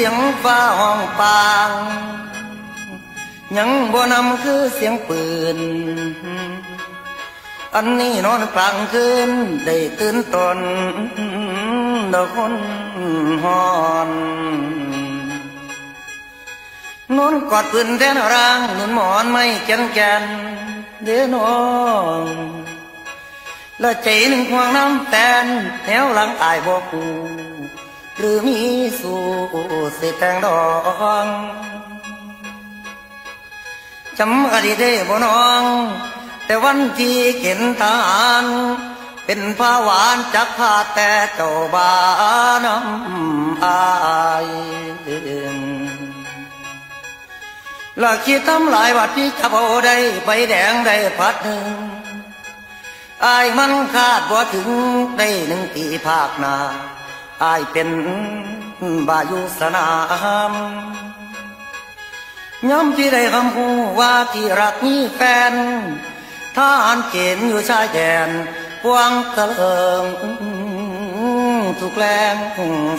สียงฟ้าห้องปาง ยังบ่นำคือเสียงปืน อันนี้นอนกลางคืนได้ตื่นตนดอกคนหอนนอนกอดปืนแทนร่างนุนหมอนไม่แกนแกนเด้อนองและใจหนึ่งควงน้ำแตนแถวหลังอายบอกกู หรือมีสู่สิแต่งดองจำอดีตได้บ่น้อง แต่วันที่เข็นทารเป็นผ้าหวานจักผ้าแต่เจ้าบาน้ำอายและคิดทำหลายวัดที่จะเอาได้ใบแดงได้พัดหนึ่งอายมันคาดว่าถึงได้หนึ่งปีภาคนา อายเป็นบายุสนามย้ำที่ได้คำพูว่าที่รักมีแฟนทหารเกณฑ์อยู่ชายแดนพวงกระเลิงถูกแรง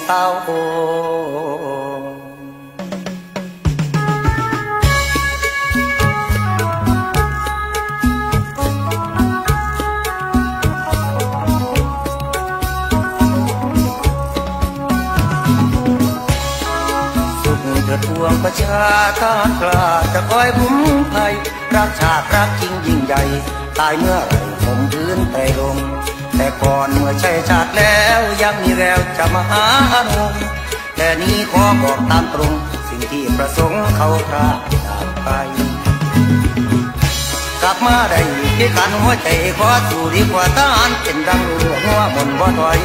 เศร้าโวงประชาทหารกล้าจะคอยคุ้มภัยรักชาติรักจริงยิ่งใหญ่ ตายเมื่อไรผมพื้นไต่ลง แต่ก่อนเมื่อใช่ชาติแล้วยังมีแววจะมาหาหนุ่มแต่นี้ขอบอกตามตรง สิ่งที่ประสงค์เขาพราดจากไปกลับมาได้ที่ขันหัวใจขอสู่ดีกว่าทหารเป็นดังหัวหัวมนบ่ถอย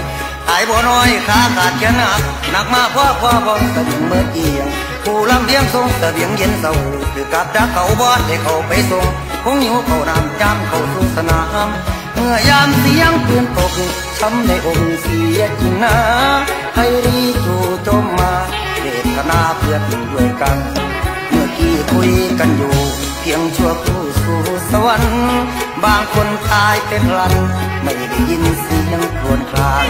หายบ่น้อยขาขาดแขนหักหนักมากพ่อพ่อบ่สะดึงเมื่อเกียง ผู้ลำเลียงทรงเสบียงเย็นเศร้าหรือกับดักเขาบ่ได้เขาไปส่งคงหิวเขาน้ำจำเข้าสู่สนามเมื่อยามเสียงปืนตกช้ำในองค์เสียจริงนะให้รีจู่โจมมาเวทนาเพื่อนด้วยกัน เมื่อกี้คุยกันอยู่เพียงชั่วครู่สู่สวรรค์บางคนตายเป็นลัน ไม่ได้ยินเสียงครวญคราง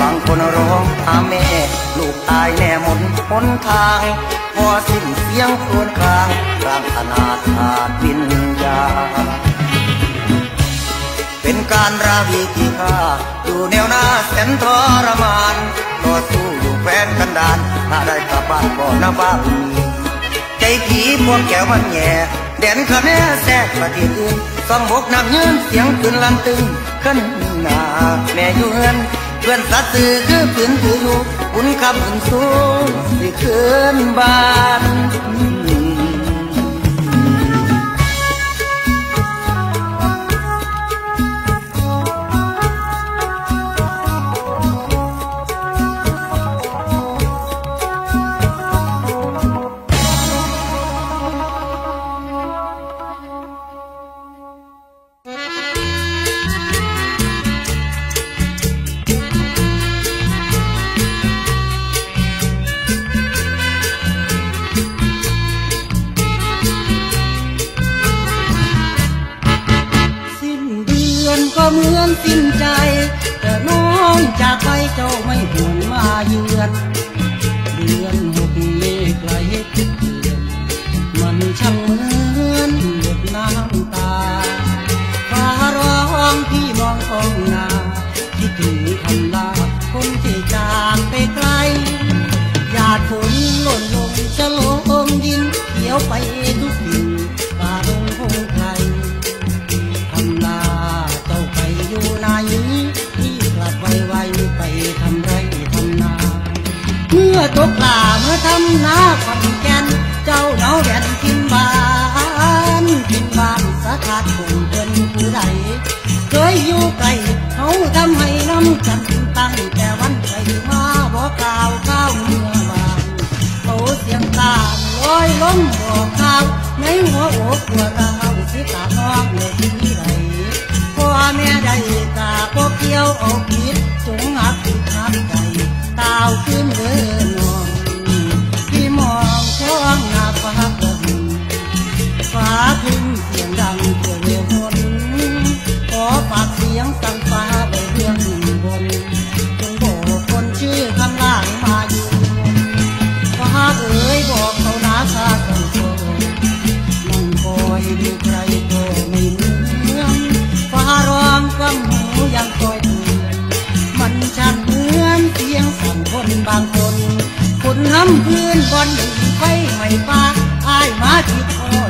บางคนร้องหาแม่ ลูกตายแน่หมดหนทาง พอสิ้นเสียงครวญครางร่างขนาดขาดวิญญาเป็นการราวีที่ข้าอยู่แนวหน้าแสนทรมานต่อสู้อยู่แฟนกันดานถ้าได้กลับบ้านก็นับว่ามีใจผีพวกแก้วมันแย่แดนคะแนนแทรกประเทศอื่นสองบกนับยืนเสียงปืนลันตึงขึ้นหน้าแม่อยู่เฮือน เพื่อนสัตว์สื่อคือปืนถืออยู่บุญคำบุญสูงสิคืนบ้าน สิ้นใจ แต่น้องจากไปเจ้าไม่หวนมาเยือนเดือนหกเลขไหลทุกเดือนมันช่างเหมือนหยดน้ำตาฟ้าร้องพี่มองกองนาคิดถึงคำลาคนที่จากไปไกลหยาดฝนหล่นลงจะลงดินเขียวไปทุกสิ่ นาขอนแก่นเจ้าเนาแดนกินบ้านกินบ้านสะขาดคงเป็นผู้ใดเคยอยู่ไกลเขาทำให้น้ำกันตั้งแต่วันไปมาบอกล่าวข้าวเมื่อวานเขาเสียงตาลอยล้มบอกข่าวในหัวอกหัวเราสิตาน้องเลยที่ใดพ่อแม่ได้ตาพบเกี่ยวเอาผิดจงหักผิดหักใจตาวขึ้นเดิน เสียงดังเสียงคนขอฝากเสียงสั่งฟ้าไปเรื่งบนจงบอกคนชื่อข้ล่างมายู่าเอ๋ยบอกเขานาซากังนคอยมีใครก็ไม่เมือนฟ้าร้องก็หูยังคอยดูมันชัดเหมือนเสียงสั่งคนบางคนคนห้ำพื้นบนไฟหอยฟ้าอายมาที่คอ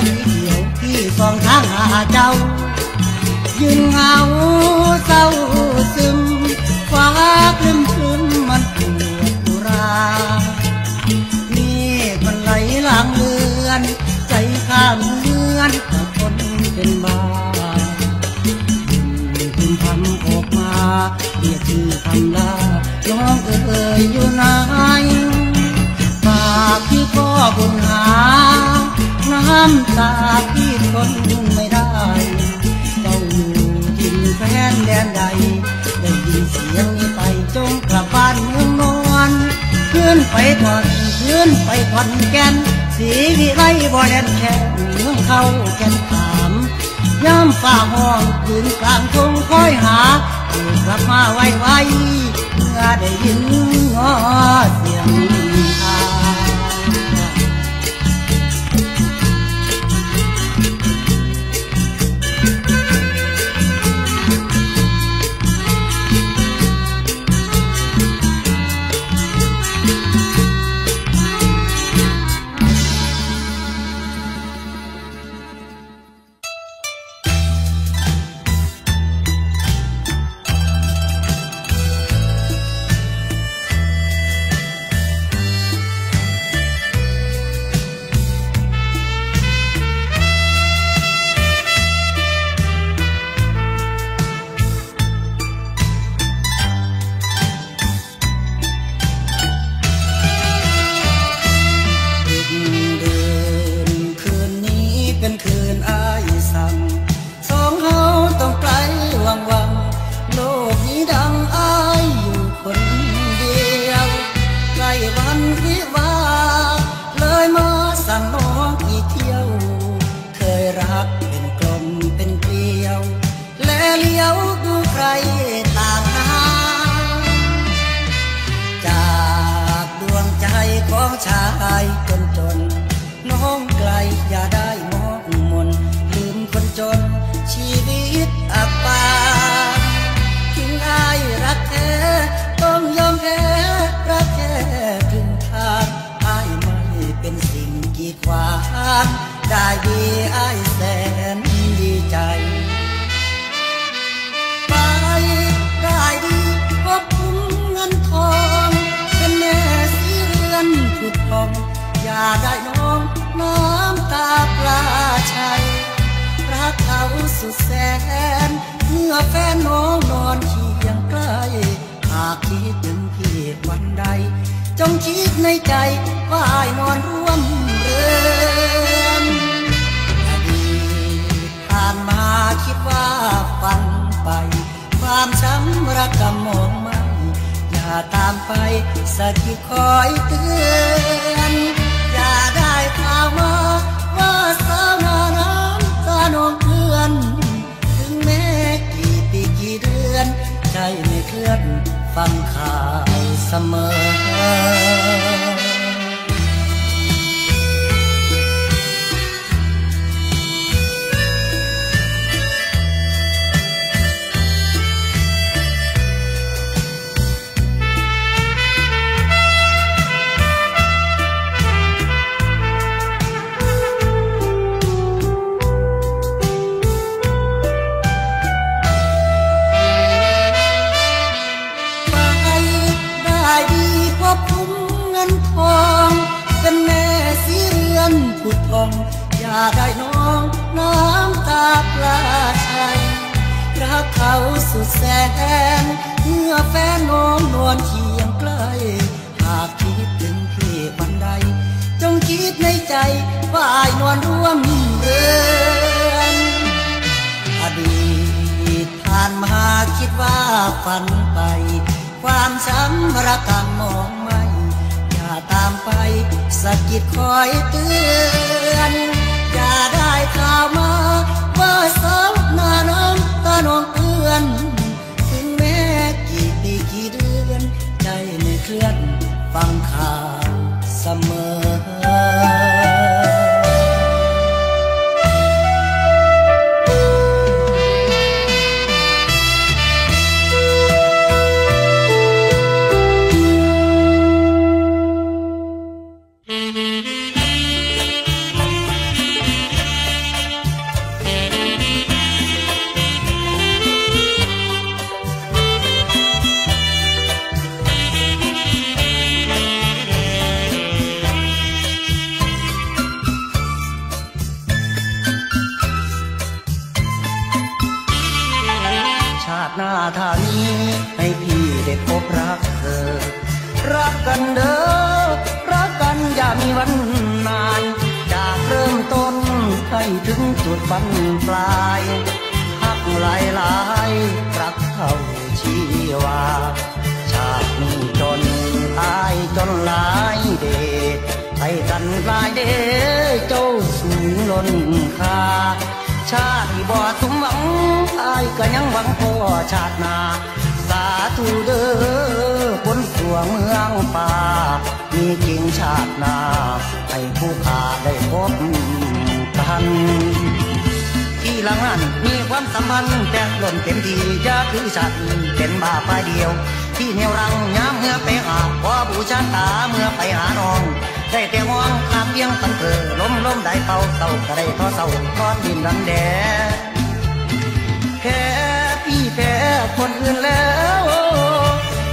ันเดียวที่ฟองท่าเจ้า ยืนเหงาเศร้าซึมฟ้าคลึมคลึมมันปวดบุรานี่มันไหลหลังเลือน ใจข้ามเลือนแต่คนเป็นบ้าพึมพำออกมาเรียกชื่อคำลาน้องเอ๋ยอยู่ไหนฝากพี่ก็บุญหาำตาพี่ทนไม่ได้ เจ้าอยู่ทินแฟนแดนใด ได้ยินเสียงนี้ไปจงกลับบ้านเมืองนอนขึ้นไปถอนขึ้นไปถอนแกน สีวิไลบ่แดนแค่เมืองเขาแกนถามย่ำฝ่าห้องคืนกลางทงคอยหา กลับมาไวไวเมื่อได้ยิน คิดว่าฝันไป ความช้ำรักกำมองไม่ อย่าตามไปสะกิดคอยเตือน อย่าได้ข่าวมาว่าสาวนาน้ำตาน้องเพื่อน ถึงแม้กี่ปีกี่เดือน ใจไม่เคลื่อนฟังข่าวเสมอ ได้น้องน้ำตาปลาชัยรักเขาสุดแสนเมื่อแฟนน้องนอนเคียงใกล้หากคิดถึงพี่วันใด จงคิดในใจว่าอายนอนร่วมเรือนอดีตผ่านมาคิดว่าฝันไป ความช้ำระกำมองไม่ อย่าตามไปสะกิดคอยเตือน อย่าได้ข่าวมาว่าสาวหน้าน้ำตาน้องเตือนถึงแม้กี่ปีกี่เดือนใจไม่เคลื่อนฟังข่าว จุดบรรปลายหักหลายหลายกลับเข้าชีวา ชาตินี้จนตายจนหลายเดชไปกันหลายเดชเจ้าสูงล้นคาชาติบ่สมหวังอายก็ยังหวังพ่อชาตินา สาธุเด้อบนสวเมืองป่า มีจริงชาตินา ให้ผู้ขาได้พบันที่หลังนั้นมีความสัมพันธ์แต่ล้นเต็มทีจะคือชาติเป็นบาปเดียว ที่เหนียวรังย้ำเมื่อไปหาพอบูชาตาเมื่อไปหาน้อง ได้แต่มองข้ามเพียงปันเถอล้มล้มได้เป่าเศร้าก็ได้ทอเศร้าทอดินดันแดแค่พี่แพ้คนอื่นแล้ว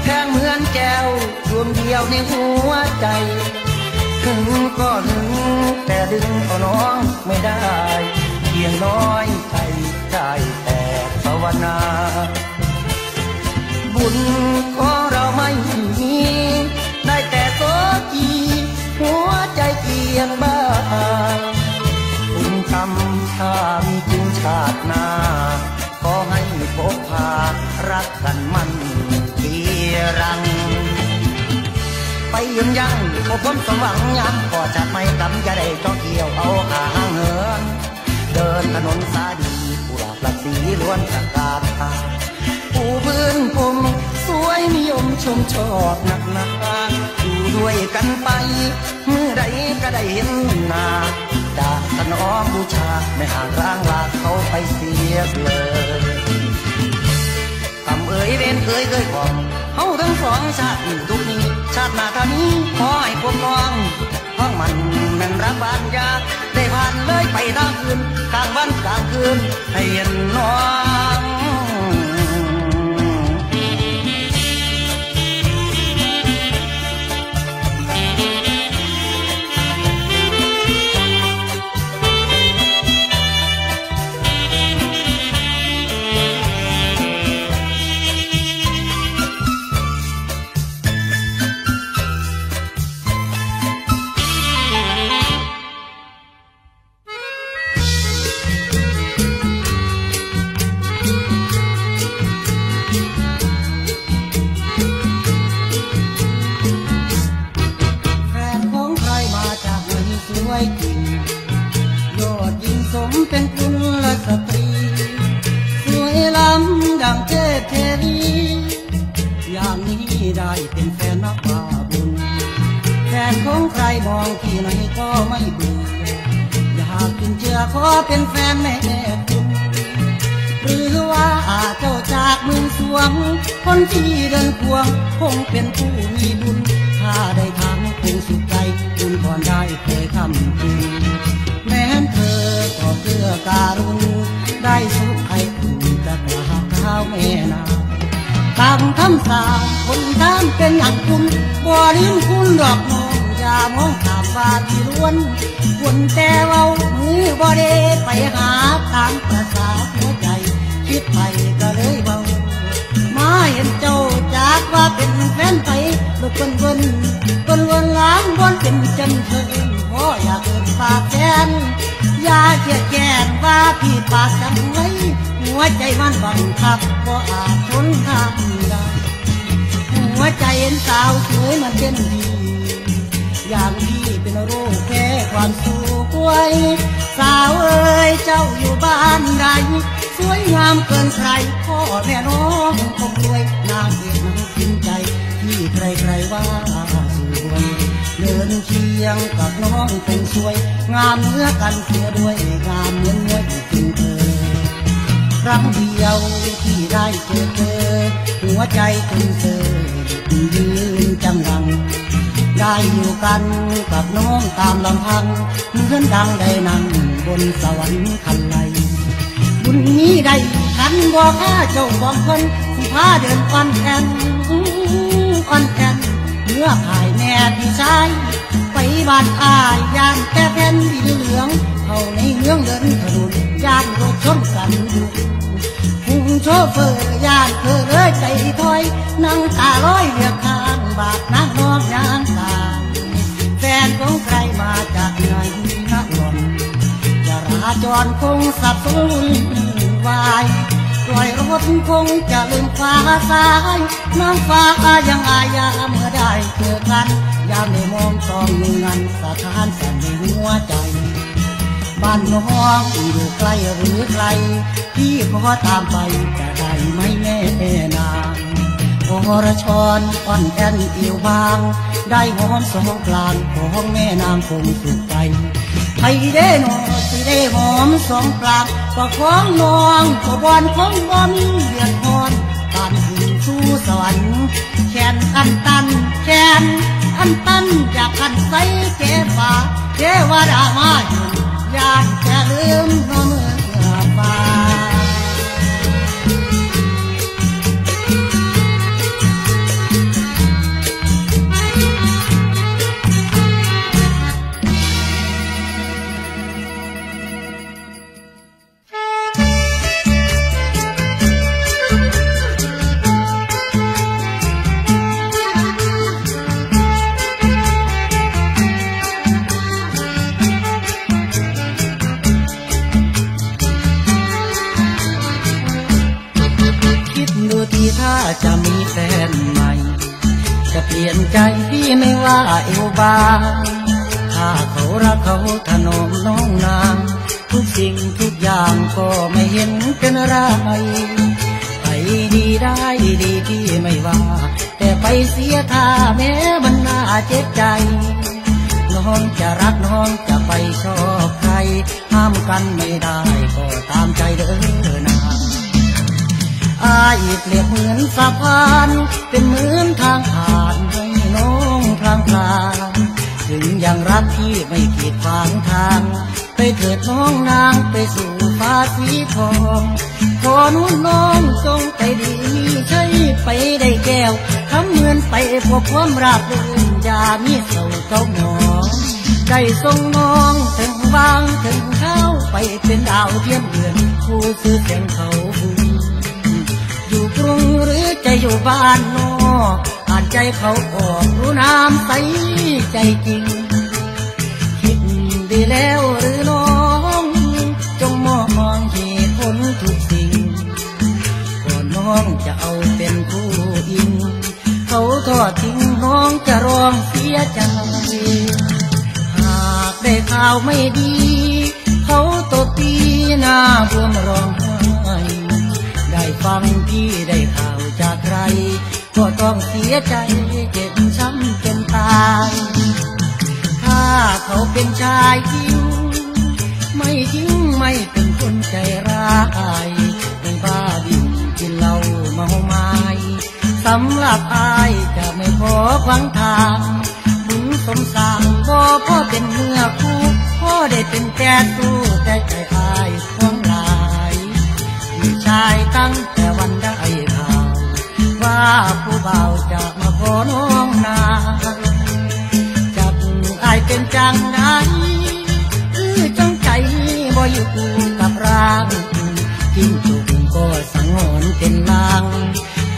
แทงเหมือนแก้วดวงเดียวในหัวใจ ถึงก็ถึง แต่ดึงเอาน้องไม่ได้ เพียงน้อยใจได้แต่ภาวนา บุญของเราไม่มี ได้แต่โซจีหัวใจเกียงบ้าคุณทำถามจริงชาติหน้า ขอให้พบพารักกันมันเทียรัง ไปยืนยังพบผมสมหวังยังก็จะไม่กำจะได้จ้องเกี่ยวเอาหาเงินเดินถนนสาดีผู้หลากหลักสีล้วนประกาศทาผู้พื้นผม สวยนิยมชมชอบหนักหนาอยู่ด้วยกันไป เมื่อใดก็ได้เห็นหน้าจากถนอบูชาไม่ห่างร่างลาเขาไปเสียเลยคำเอ่ยเว้นเคยเคยบอก เฮาทั้งสองชาติทุกนี้ ชาติหน้าท่านี้ขอให้พวกน้องห้องมันนั้นรักบ้านยาได้ผ่านเลยไปทางคืนกลางวันกลางคืนให้เห็นน้อง เจ้าอยู่บ้านใดสวยงามเกินใครพ่อแม่น้องคงรวยนางเอกนางกินใจที่ใครๆว่าสวยเดินเคียงกับน้องคงสวย งามเนื้อกันเสียด้วยงามเหมือนเนื้อจริงเธอครั้งเดียวที่ได้เจอเธอหัวใจจนเธอยืนจังหัง ได้อยู่กันกับน้องตามลำพังเหมือนดังได้นั่งบนสวรรค์คันไลบุญนี้ได้กันบอกข้าเจ้าบอกคนสิพาเดินอ่อนแอนอ่อนแอนเมื่อภายแม่พี่ชายไปบ้านอายยานแต่แผ่นดินเหลืองเข้าในเมืองเดินถนนย่านรถชนกันอยู่ผู้โชเฟอร์ย่านเธอเลยใจถอยนั่งตาลอยเรียกทา บาทนักน้อกยางตาแฟนของใครมาจากไหนนักหลนจะราจรคงสับสนวายรอยรถคงจะลืมฟ้าสายน้องฟ้ายังอายาเมื่อได้เจอกันยามในมองต้องมีงินสถานสั่นในหัวใจบ้านน้องอยู่ใกล้หรือไกลพี่ขอตามไปจะได้ไหมแม่ โอรชรอ่อนแอนอิวบาง ได้หอมสองกลางของแม่นางคงสุขใจไทยเด้นอสิได้หอมสองกลางก็ของนองก็บอนของบ่มีเดือดร้อนการขึ้นสู่สวรรค์แขนอันตันแขนอันตันจากขันใสเก็ฟ้าเทวดามาอยู่อยากจะลืมเมื่อฟ้า จะมีแฟนใหม่ จะเปลี่ยนใจพี่ไม่ว่าเอวบางถ้าเขารักเขาถนอมน้องนาง ทุกสิ่งทุกอย่างก็ไม่เห็นเป็นไรไปดีได้ดีที่ไม่ว่า แต่ไปเสียท่าแม้มันน่าเจ็บใจน้องจะรักน้องจะไปชอบใครห้ามกันไม่ได้ก็ตามใจเด้อนา อายเปรียบเหมือนสะพาน เป็นเหมือนทางผ่านให้น้องพลางพลางถึงยังรักที่ไม่กีดขวางทาง ไปเถิดน้องนางไปสู่ฟ้าสีทองขอนุ่นน้องทรงไปดีใช่ไปได้แก้วทำเหมือนไปพบความราบรื่นอย่ามีเศร้าเก้าหมองได้ส่งน้องถึงบางถึงเข้าไปเป็นดาวเทียมเดือนผู้ซื้อเสียงเขาบุ จะอยู่บ้านนอกอ่านใจเขาออกรู้น้ำใสใจจริง คิดดีแล้วหรือน้อง จงมองเหตุผลทุกสิ่งก่อนน้องจะเอาเป็นผู้อิง เขาทอดทิ้งน้องจะร้องเสียใจ หากได้ข่าวไม่ดี เขาตบตีหน้าบวมร้องไห้ได้ฟังพี่ได้ข่าว จากใคร ก็ต้องเสียใจเจ็บช้ำจนตายถ้าเขาเป็นชายจริงไม่จริงไม่เป็นคนใจร้ายไม่บ้าบิ่งกินเหล้าเมาไม้สำหรับอายจะไม่ขอขวางทางบุญสมสารบ่พ่อเป็นเมื่อคู่พ่อได้เป็นแก่ตู้แต่ใจอายควงหลายพี่ชายตั้งแต่วันได้ข่าวว่า ผู้เบาจะมาขอน้องนาจับอายเป็นจังไดคือจังใจบ่อยู่กับร่างจิ้งจุกก็สังหรณ์เป็นลาง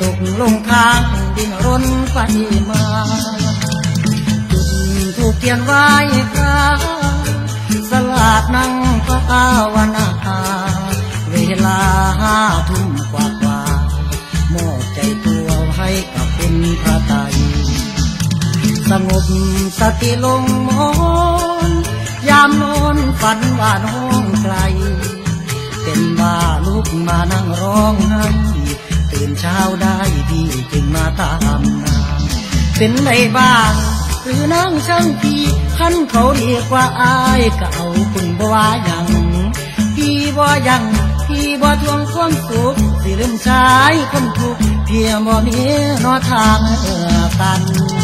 ตกลงทางดินรนไปมาจุดถูกเทียนไว้คราสลาดนั่งภาวนาเวลาห้าทุ่มกว่า พระไตสงบสติลงมอนยามนอนฝันว่าน้องไกล เป็นบ้าลุกมานั่งร้องไห้ตื่นเช้าได้พี่จึงมาตามนาเป็นไรบ้างหรือนั่งช่างพี่ขันเขาเรียกว่าอายก็เอาคุณบ่ว่ายังพี่บ่ยังพี่บ่ทวงความสุขสิลืมชายคนทุกข์ เพียงบ่มีนอทางเอือกัน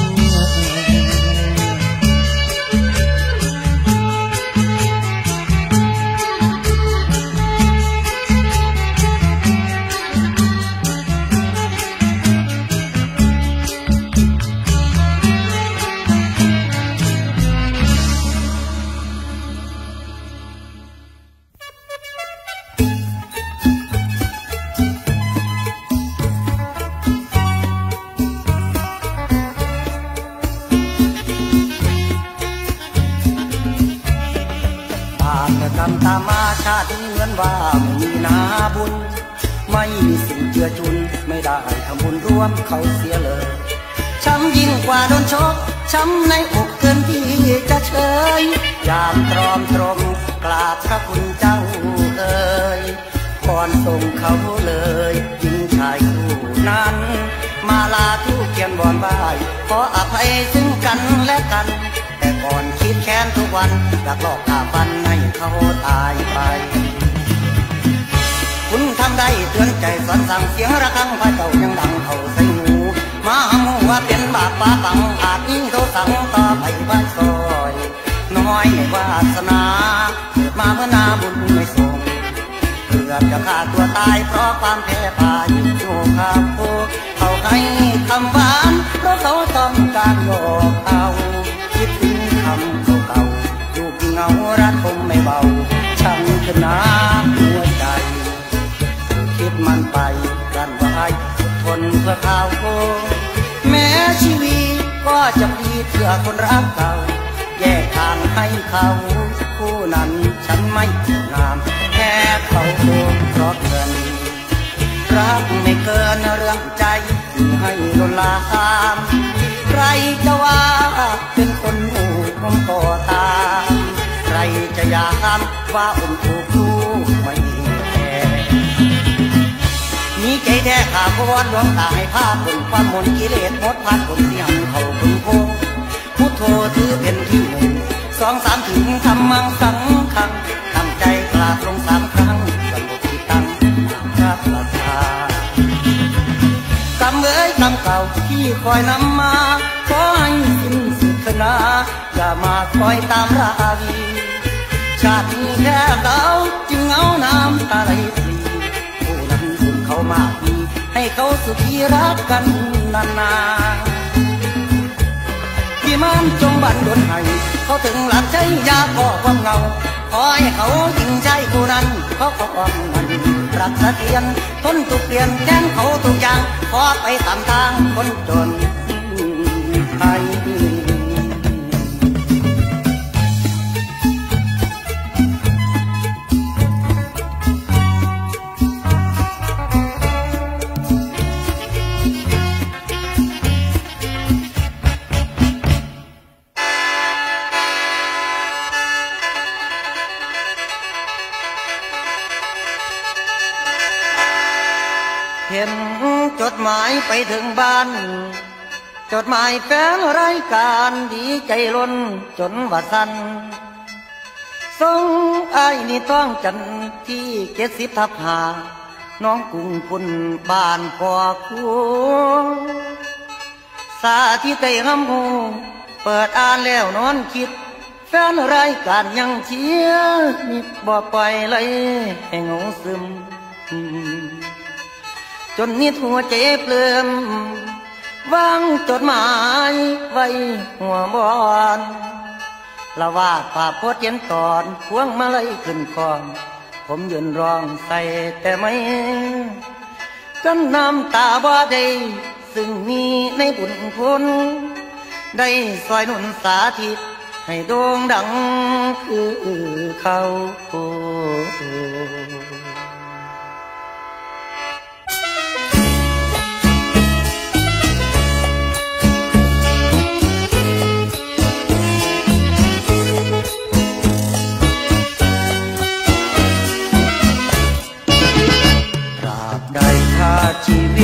ำบุญร่วมเขาเสียเลย ช้ำยิ่งกว่าโดนชก ช้ำในอกเกินที่จะเฉยยามตรอมตรมกราบพระคุณเจ้าเอ่ยพรส่งเขาเลยยิงชายคู่นั้น มาลาทุกเขียนบอนบายขออภัยซึ่งกันและกัน แต่ก่อนคิดแค้นทุกวันอยากหลอกตาฟันให้เขาตายไปคุณทำได้เตือนใจสอนสั่งเสียงระฆังพระเจ้ายังดังเข้าใส่หูมา ว่าเป็นบาปป่าปังอาจยิ่งเขาสั่งต่อไปว่าซอยน้อยในวาสนาเกิดมาเมื่อนาบุญไม่ส่งเกือบจะฆ่าตัวตายเพราะความแพ้พ่ายโชคข้าโคเขาให้คำหวานเพราะเขาต้องการหยอกเอาคิดถึงคำเก่าๆลูกเงารักคงไม่เบาช่างขนาหัวใจ คิดมันไปกันไว้ทนเพื่อเขาแม้ ชีวิตก็จะพีเพื่อคนรักเก่าแยกทางให้เขาผู้นั้นฉันไม่งาม แค่เขาโดนเพราะเงินรักไม่เกินเรื่องใจให้ลนลามใครจะว่าเป็นคนหูผมก็ตาม ใครจะยามว่าอมถูกลูก ใจแท้ข้าพรหลวงตาให้ภาพบนความมนกิเลสหมดพันผมเสียงเขาบึงโคงพุทโธถือเป็นที่หนึ่งสองสามถึงทำมังสังขังตั้งใจกราบลงสามครั้งสงบที่ตั้งพระประธานกำเอ้ยกำเก่าที่คอยนำมาขอให้สิ้นสุดนาอย่ามาคอยตามราวีชาตินี้แค่เขาจึงเอาน้ำตาไหล เขามากดีให้เขาสุขีรักกันนานๆที่มันจงบันดลให้เขาถึงหลักใจยาก่อความเงาขอให้เขาจริงใจผู้นั้นเขาขอความมันรักสะเสถียรทนทุกเปลี่ยนแทนเขาทุกอย่างขอไปตามทางคนจนไทย ไปถึงบ้าน จดหมายแฝงรายการดีใจล้นจนว่าสันส่งไอ้นี่ต้องจันที่เจ็ดสิบทับหา น้องกุ้งพุ่นบ้านพ่อคูสาธิตไตหำหูเปิดอ่านแล้วนอนคิด แฟนรายการยังเชียร์มิบ่ปล่อยเลยให้เหงาซึม จนนิดหัวใจเปลื่อมวางจดหมายไว้หัวบอนละว่าดภาพโพดเย็นตอนพวงมาเลยขึ้นคอนผมยืนร้องใส่แต่ไม่กันน้ำตาบ่ได้ซึ่งมีในบุญคุณได้ซอยหนุนสาธิต ให้โด่งดังคือเขาต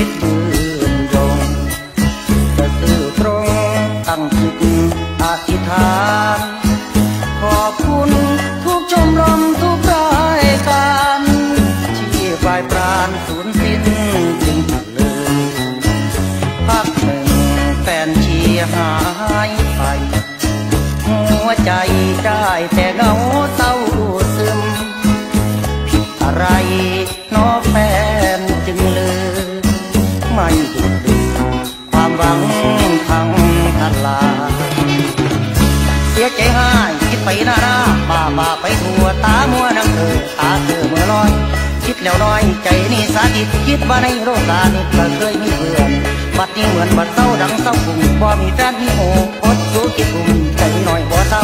ชีวิตยืนยงจะซื่อตรงตั้งจิตอธิษฐานขอบคุณทุกชมรมทุกรายการที่ปลายปรานสูญสิ้นจึงหักเลยพักหนึ่งแฟนเชียหายไปหัวใจได้แต่เงาเศร้าซึม ผิดอะไรน้อแฟน วังพังทลา เสียใจง่ายคิดไปนาหน้าป่าป่าไปทั่วตามัวนังเธอตาเธอเมื่อลอย คิดแล้วน้อยใจนี่สาธิตคิดว่าในโลกานี้ก็เคยมีเพื่อนบัดนี้เหมือนบัดเศร้าดังเศร้ากุ่มบ่มีแฟนมีโออดอยู่คิดกุ่มใจหน่อยบ่เศร้า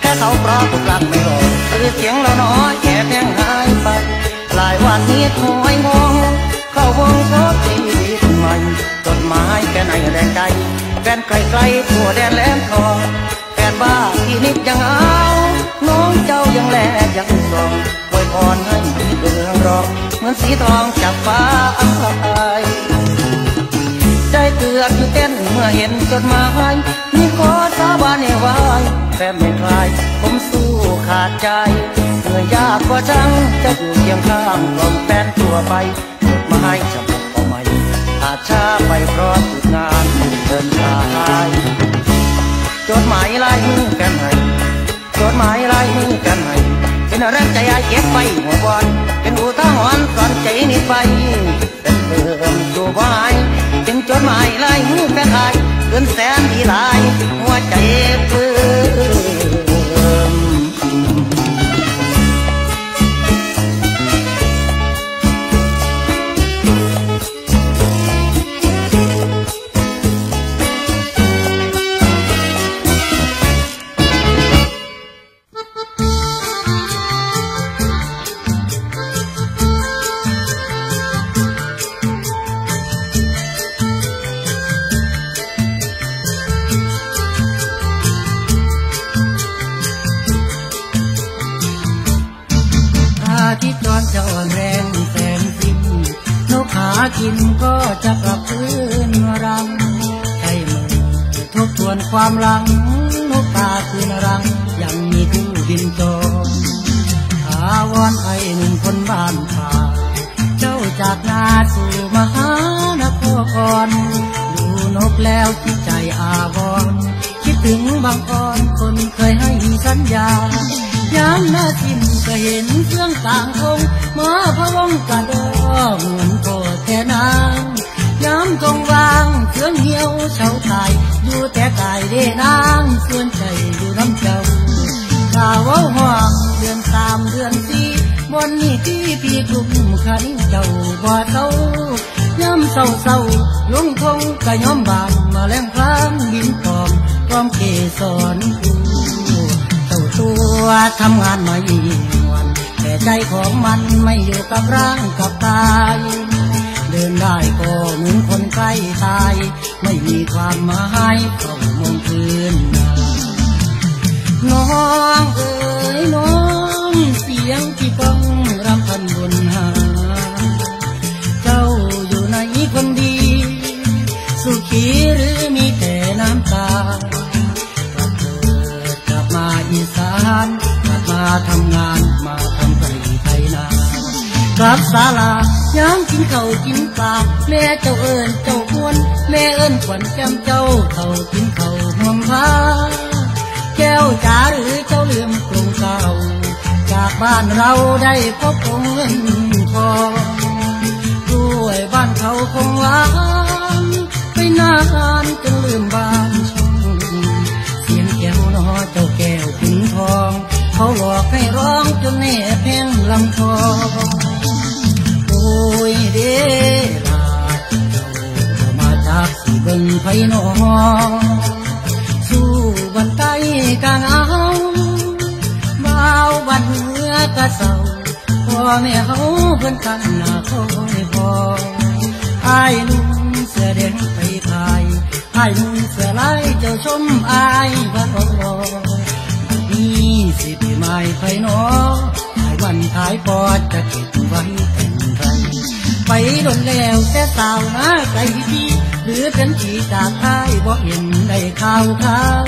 แค่เขาเพราะถูกหลักไม่รอซื้อเสียงเราน้อยแอบแห้งหายไปหลายวันนี้คอยมองเข้าวงโซชี ใหม่จดหมายแค่ไหนแรงใจแฟนไกลไกลทั่วแดนแหลมทองแฟนบ้าที่นิดยังเอาน้องเจ้ายังแลยังสองไว้พรให้เดืองรองเหมือนสีทองจากฟ้าใจเกือบอยู่เต้นเมื่อเห็นจดหมายมีขอสาบานให้ไว้แฟนไม่คลายผมสู้ขาดใจเหนื่อยยากกว่าจังจะอยู่เคียงข้างกล่อมแฟนตัวไปจดหมายจ ช้าไปเพราะติดงานเดินทางจดหมายลายมือแฟนให้จดหมายลายมือแฟนให้เป็นแรงใจไอ้เก็บไปหัวบอลเป็นอุทาหรณ์สอนใจนี้ไปเป็นเดิมอยู่บ่ายเป็นจดหมายลายมือแฟนให้เกินแสนที่ลายหัวใจเพิ่ม กินก็จะกลับคืนรังใจมือทบทวนความหลังนกตาคืนรัง ยังมีผู้บินจรอาวอนไอหนุ่มคนบ้านป่าเจ้าจากนาสู่มหานครดูนกแล้วคิดใจอาวรณ์คิดถึงบางอ่อนคนเคยให้สัญญายามหน้าทิมก็เห็นเครื่องต่างคงมาพะวงกระดอเหมือนโก แท่นางยามจงวางเครื่องเหี่ยวเฉาตายอยู่แต่กายเด้นางส่วนใจอยู่น้ำเจ้าข่าวว้าห่วงเดือนสามเดือนสี่บนนี้ที่พี่กลุ่มขันเจ้าบ่เต้าย่ำเศร้าเศร้าลงทงก็ย้อมบานมาแรงพลางบินปอมพร้อมเกสรกูเจ้าตัวทำงานมาอีกวันแต่ใจของมันไม่อยู่กับร่างกับกาย ดินได้ก็เหมือนคนใกล้ตาย ไม่มีความหมายเข้ามองคืนนาน้องเอ๋ยน้องเสียงที่ฟังรำพันบนหา เจ้าอยู่ในคนดี สุขีหรือมีแต่น้ำตากลับเกลับมาอีสานกลับมาทำงานมาทำไร่ไถนากลับศาลา ย้ำกินเขากินปลาแม่เจ้าเอิญเจ้าควรแม่เอิญขวัญแก้มเจ้าเขากินเขาห่วงพาแก้วจ๋าหรือเจ้าเลืมกรุงเก่า จากบ้านเราได้พบคงเงินทองด้วยบ้านเขาคงหวานไปนานจนลืมบ้านช่องเสียงแก้วนอเจ้าแก้วขุนทอง เขาหลอกให้ร้องจนแน่แพงลำคอ ยเดลาเจ้าบ่มาจากสิเบิ่งไผนอสู้บันไตกางเอาเบาบันเหือกะเศร้าพ่อแม่เขาเพิ่นกันหน้าคอยพออายนุ่มเสื้อแดงไปพายอายนุ่มเสื้อลายเจ้าชมอายบ้านรอนี่สิปีใหม่ไฟนออายวันท้ายปอดจะเก็บไว้ เป็นไรไปโดนแล้วแต่สาวนาใจพี่หรือเป็นผีจากท้ายบ่เห็นได้ข่าวข่าว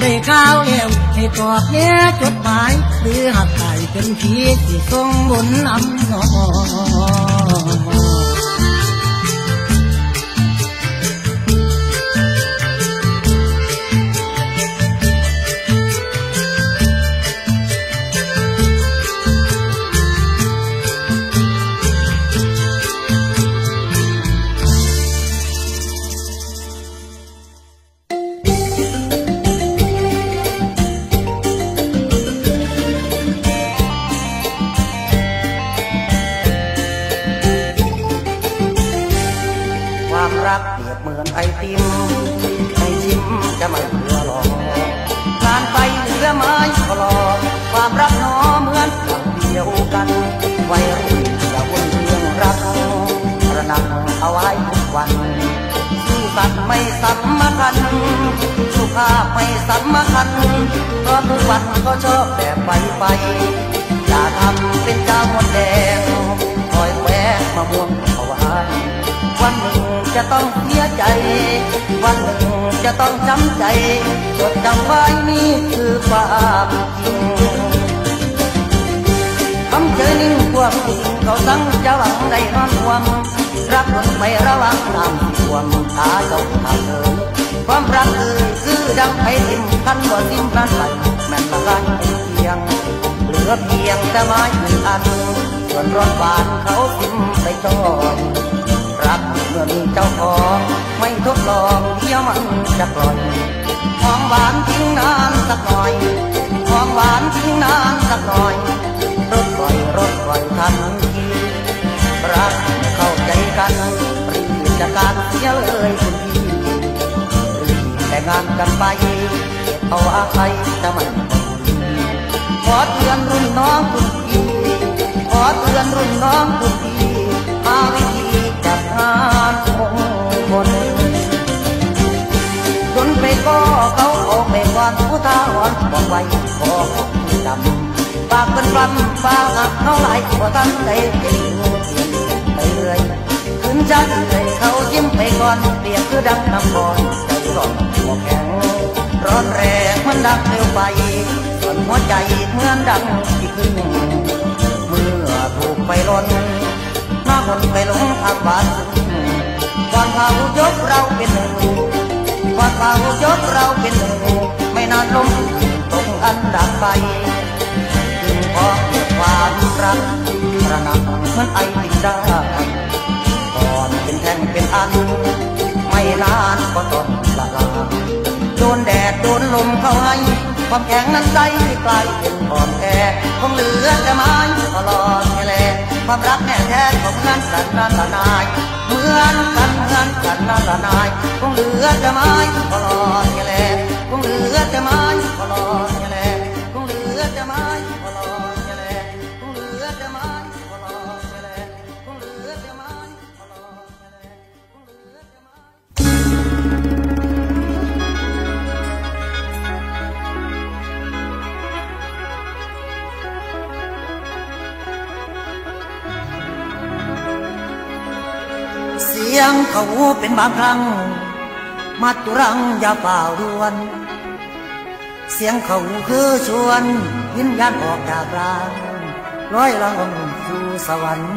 ได้ข่าวแล้วให้ตอบแน่จดหมาย หรือหักไก่เป็นผีที่ทรงบนอำนอ จะต้องเสียใจ วันหนึ่งจะต้องจำใจจดจำไว้นี่คือความจริงคำเจอนิ่งความจริงเขาสั่งจะหวังได้นอนความ รักคนไม่ระวังนำท่วมตาจงตาเธอความรักคือคือดังไอ้ทิมคันบ่ทิมนั้นไปแม่นละกันเพียงเหลือเพียงแต่ไม้หนึ่งอันส่วนรถบานเขาทิมไปจอย เมื่อมีเจ้าของไม่ทดลองเดี๋ยวมันจะปล่อยหอมหวานทิ้งนานสักหน่อยหอมหวานทิ้งนานสักหน่อยรถปล่อยรถปล่อยทันทีรักเข้าใจกันรีบจัดการเสียเลยคุณพี่รีบแต่งงานกันไปเอาอะไรจะมันขอเตือนรุ่นน้องคุณพี่ขอเตือนรุ่นน้องคุณพี่ บอกไว้ขอคุณจำฝากเป็นฟันฝาหักเท่าไหร่พอตั้งใจเก่งเพียงไปเรื่อยขึ้นจันเลยเขายิ้มไปก่อนเปียบคือดังน้ำบอลใจร้อนหัวแข็งร้อนแรงมันดังเร็วไปส่วนหัวใจเหมือนดังที่ขึ้นเมื่อถูกไฟร้อนหน้าคนไปหลงทางบ้านก่อนเผายกเราเป็นหนึ่งก่อนเผายกเราเป็นหนึ่งไม่นานลม ตกอันดับไปจึงพอเกิดความรักระนับมือนไอติดได้ก่อนเป็นแท่งเป็นอัน ไม่นานก็ต้องละลาโดนแดดโดนลมเข้าให้ ความแข็งนั้นใจกลายเป็นอ่อนแอคงเหลือแต่ไม้ตลอดแลความรักแน่แท้ของงานกันนั้นละนายเหมือนกันเหมือนกันนั้นละนายคงเหลือแต่ไม้ตลอดแลคงเหลือ เขาเป็นบางครั้งมัดตุรังอย่าเปล่าดวน เสียงเขาคือชวนวิญญาณออกจากรางร้อยละองสู่สวรรค์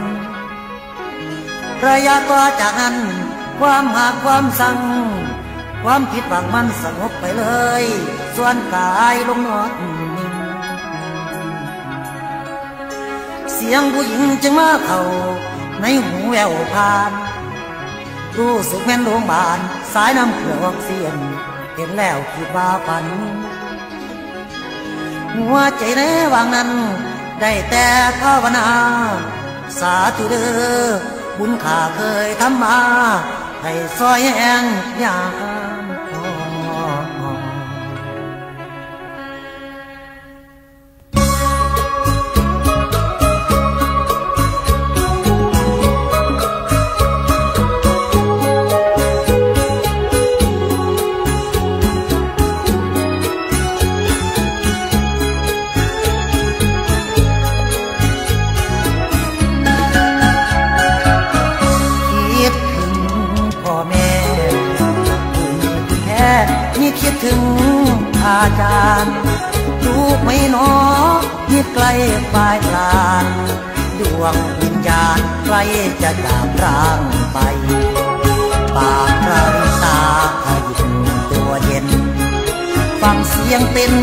ระยะต่อจากนั้น ความหากความสั่งความผิดหวังมันสงบไปเลย ส่วนกายลงนอนเสียงผู้หญิงจึงมาเข้าในหูแววผ่าน รู้สึกแม่นโรงบาลสายน้ำเกลือวอกเสียน เห็นแล้วคิดว่าฝัน หัวใจแนวางนั้น ได้แต่ภาวนา สาธุเด้อบุญข้าเคยทำมา ให้ซอยแห้งยาม จะจากร่างไป ปากพระริตาขยิบตัวเย็น ฟังเสียงเต้น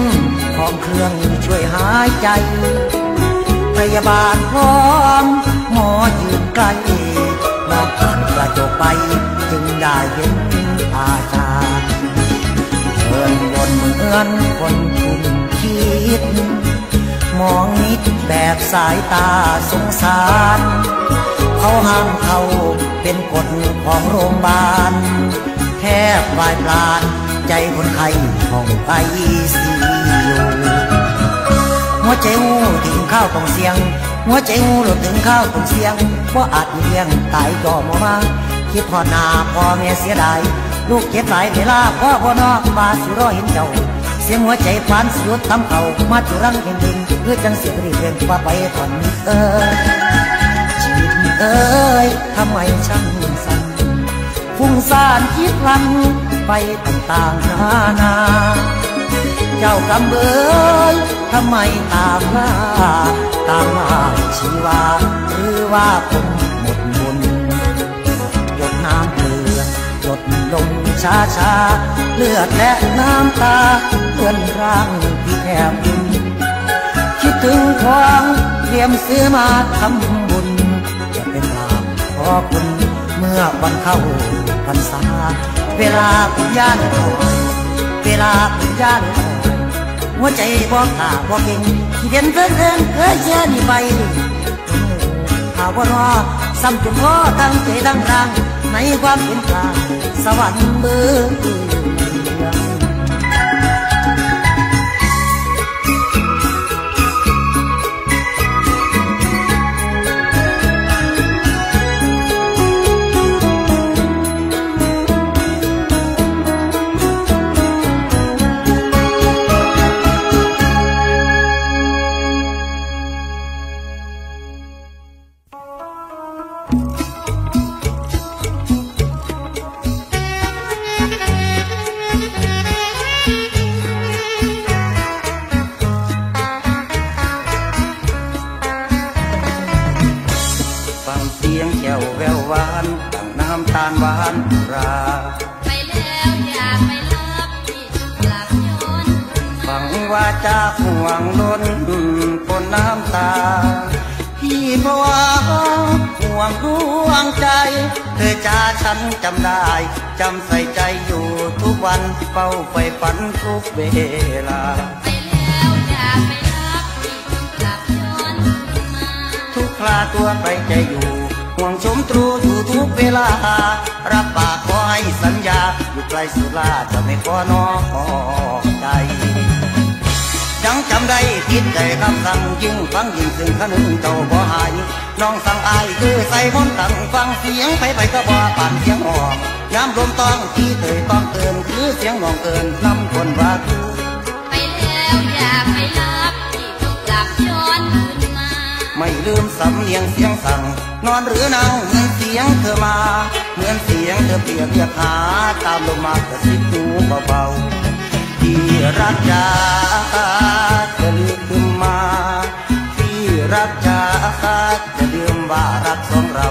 ของเครื่องช่วยหายใจ พยาบาลพร้อมหมอยืนใกล้มองผ่านกระจกไปจึงได้เห็นอาชาเดินวนเหมือนคนคุณคิด มองนิดแบบสายตาสงสาร เขาห้ามเขาเป็นกฎของโรงพยาบาล แค่ปลายปลานใจคนไข้ห้องไอซียูหัวใจงูถึงข้าวต้องเสียง หัวใจงูหลุดถึงข้าวต้องเสียงเพราะอาจเลี้ยงตายก็มมาคิดพอหนาพ่อแม่เสียดายลูกเจ็บหลายเวลาพ่อพ่อนอกมาสิรอเห็นเจ้าเสียงหัวใจพานสุดทำเขามาจุรังเพ่งเพ่งคือจังเสียรีเร่งว่าไปถอนเออ เอ้ยทำไมช่างสั่นฟุ้งซ่านคิดลันไปต่างๆนานา เจ้ากำเบยทำไมตามล่าตามมาชีวา หรือว่าผมหมดบุญหยดน้ำเกลือหยดลงช้าช้าๆเลือดและน้ำตาเพื่อนร่างที่แคบคิดถึงทองเตรียมซื้อมาทำ คุณเมื่อวันเข้าพรรษา เวลาคุณย่านคอยเวลาคุณย่านคอยหัวใจบอกขาบอกเก่งที่เด่นเกินเกินเคยแย่นี่ไปข่าวว่ารอซ้ำจนพ่อตั้งใจตั้งทางในความเป็นกลางสวรรค์เบอร์ จ้าฉันจำได้จำใส่ใจอยู่ทุกวันเฝ้าไฟฝันทุกเวลาไปแล้วอย่าไปรับที่กลับย้อนมาทุกคราตัวใครจะอยู่ ห่วงชมตรูอยู่ทุกเวลา รับปากขอให้สัญญา อยู่ไกลสุดลาจะไม่ขอนอกใจยังจำได้ทิดใจคำสั่งยิ่งฟังยิ่งซึ่งขนึงเจ้าบ่หาย น้องสั่งอายคือใส่มนตั้งฟังเสียงไปไปก็บ่ปานเสียงออกย้ำลมต้องที่เตยต้องเตือนคือเสียงน้องเอินน้ำคนว่าคือไปแล้วอย่าไปรับที่กลับย้อนคืนมา ไม่ลืมสำเนียงเสียงสั่ง นอนหรือนั่งเหมือนเสียงเธอมา เหมือนเสียงเธอเปรียบเทียบหาตามลมมากระซิบูเบาๆที่รักจ้าจะลืมขึ้นมา รักจ้าจะลืมว่ารักสองเรา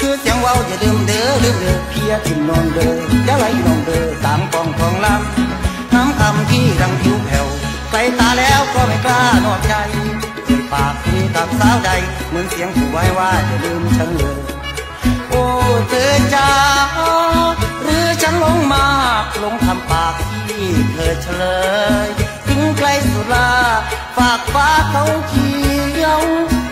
คือเสียงว้าจะลืมเด้อลืมเด้อเพียทิมนอนเด้อจะไหลนองเด้อตามกองทองลำน้ำคำที่รังผิวแผ่วไกลตาแล้วก็ไม่กล้านอกใจเอ่ยปากคุยกับสาวใดเหมือนเสียงผู้ไว้ว่าจะลืมฉันเลยโอ้เธอจ้าหรือฉันหลงมากหลงคำปากที่เธอเฉลย งไกลสุดลาฝากฟ้าเขาเขียว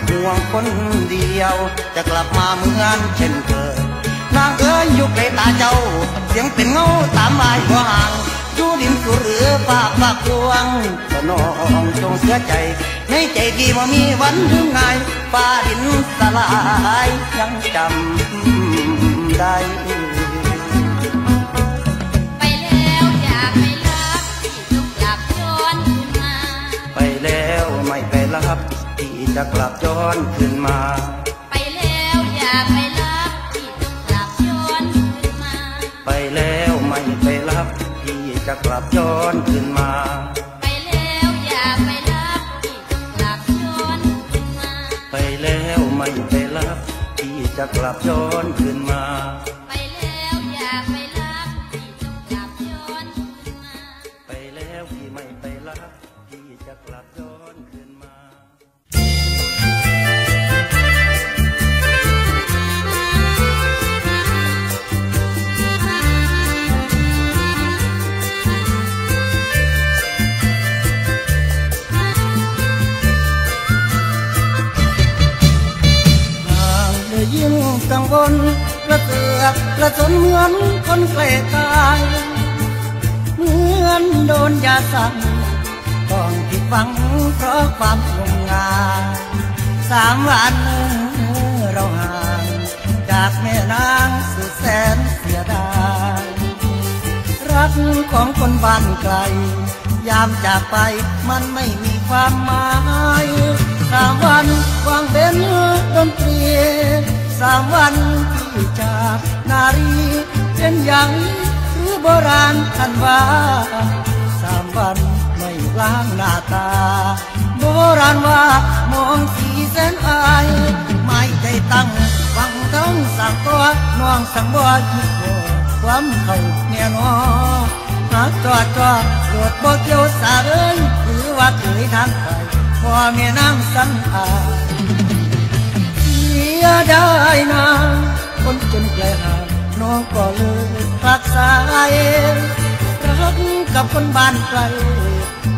ห่วงคนเดียว จะกลับมาเหมือนเช่นเคยนางเอ๋ยอยู่ไกลตาเจ้า เสียงเป็นเงาตามลายหัวห่างอยู่ดินสุหรือฝากฝากดวงก็น้องจงเสียใจ ในใจที่ว่ามีวันลืมง่ายฟ้าดินสลายยังจำได้ รับ ที่จะกลับย้อนคืนมา ไปแล้วอย่าไปรับที่กลับย้อนคืนมา ไปแล้วไม่ไปรับ ที่จะกลับย้อนคืนมา ไปแล้วอย่าไปรับที่กลับย้อนคืนมา ไปแล้วไม่ไปรับ ที่จะกลับย้อนคืนมา กังวลกระเตือกกระสนเหมือนคนเกล้ตายเหมือนโดนยาสั่งต้องผิดหวังเพราะความงมงายสามวันเราห่างจากแม่นางสุดแสนเสียดายกของคนบ้านไกล ยามจากไปมันไม่มีความหมายสามวันวางเบนดนตรี สามวันที่จากนารีเป็นอย่างนี้คือโบราณท่านว่าสามวันไม่ล้างหน้าตา โบราณว่ามองสีแสนอายไม่ใจตั้งฟังทั้งสั่งตัวน้องสั่งบ่คิดบ่ความเขาแน่นอหากจอดจอดโดดบ่เกี่ยวสาเอ้ยหรือว่าเคยทางไปพ่อแม่นางสันอา ยได้นะคนจนไกลห่างน้องก็เลยรักษาเองรักกับคนบ้านไกล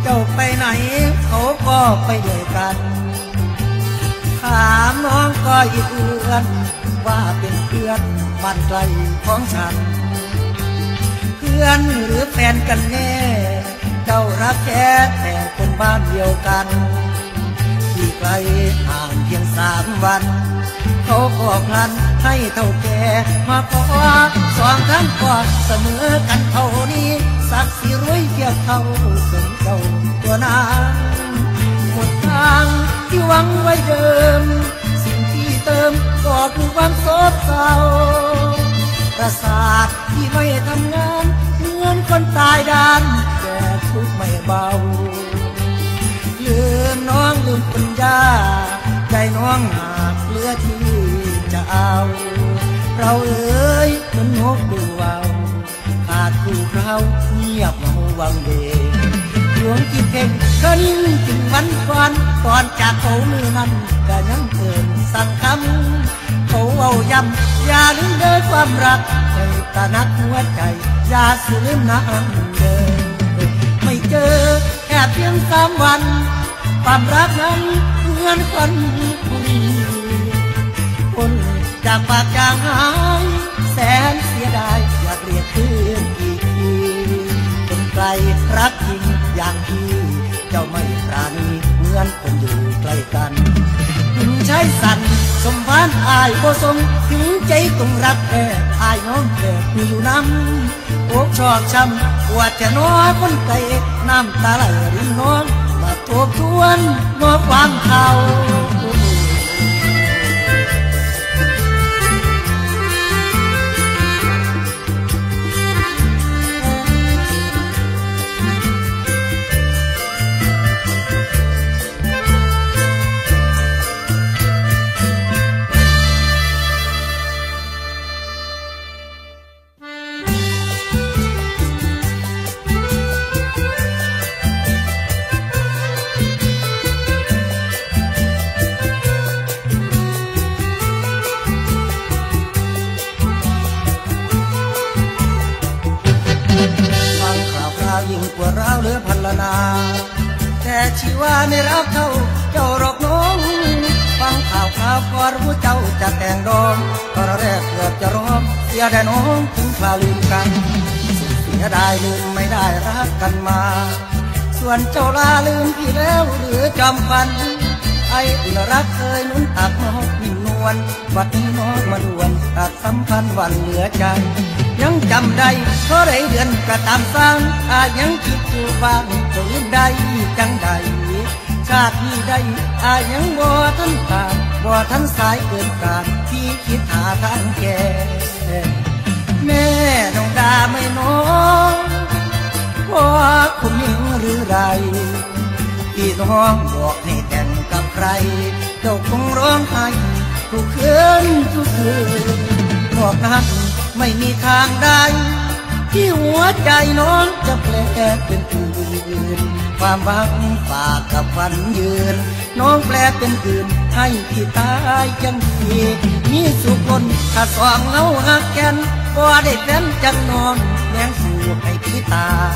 เจ้าไปไหน เขาก็ไปด้วยกัน ถามน้องก็อีเอือน ว่าเป็นเพื่อนบ้านไกลของฉัน เพื่อนหรือแฟนกันแน่ เจ้ารักแค่แต่คนบ้านเดียวกัน ที่ไกลห่างเพียงสามวัน เขาก็พลันให้เท่าแก่มาขอสองครั้งก็เสมอกันเท่านี้สักสีรวยเทียบเท่าเป็นเจ้าตัวนางหมดทางที่หวังไว้เดิม สิ่งที่เติมก็คือความโศกเศร้าประสาทที่ไม่ทำงานเหมือนคนตายดานแต่ทุกไม่เบาลืมน้องลืมปัญญาใจน้องหากเลือทีะเอา เราเอ๋ยเหมือนนกดูวาวขาดคู่เขาเงียบเหงาวังเวงหลวงกินเพ่งก็นิ่งถึงวันก่อนก่อนจากเขามือนั้นก็ยังเกินสั่งคำเขาเอาย้ำอย่าลืมเดินความรักในตานักหัวใจอย่าสูลืมน้ำเดินไม่เจอแค่เพียงสามวัน ความรักนั้นเหมือนคนบุหรี่ คนจากปากจางหาย แสนเสียดาย อยากเรียกคืนอีกทีคนไกลรักจริงอย่างที่เจ้าไม่ปราณีเหมือนคนอยู่ใกล้กันถึงใช้สันสมพานอายบ่สมถึงใจตรงรักแท้อายน้องแค่มีอยู่น้ำอกชอกช้ำปวดจะน้อคนไกลน้ำตาไหลรินน้องมาทบทวนงอความเขา รักเท่าเจ้าหรอกน้อง ฟังข่าวคราวก็รู้เจ้าจะแต่งดองตอนแรกเกือบจะร้องเสียแต่น้องถึงคราลืมกัน เสียดายลืมไม่ได้รักกันมา ส่วนเจ้าลาลืมพี่แล้วหรือจำฟัน ไอ้อุ่นรักเคยนุ่นตักน้องนิ่มนวลบัดนี้น้องมาด่วนตัดสัมพันธ์วันเหลือใจยังจำได้เพราะไรเดือนก็ตามสร้างอายังคิดอยู่บ้างจะลืมได้จังใด ชาตินี้ได้อายังบ่ทันตามบ่ทันสายเกินการที่คิดหาทางแก้แม่น้องดาไม่น้องว่าคุณหญิงหรือไรที่น้องบอกให้แต่งกับใคร เจ้าคงร้องไห้ทุกคืนทุกคืนบอกนั้นไม่มีทางใดที่หัวใจน้องจะแปลเป็นอื่น ความหวังฝากกับฝันยืน น้องแปลเป็นอื่นให้ที่ตายจังทีมีสุขล้นถ้าสองเงาหักแกนก็ได้แฟนจังนอนแมงสู่ให้พี่ตาย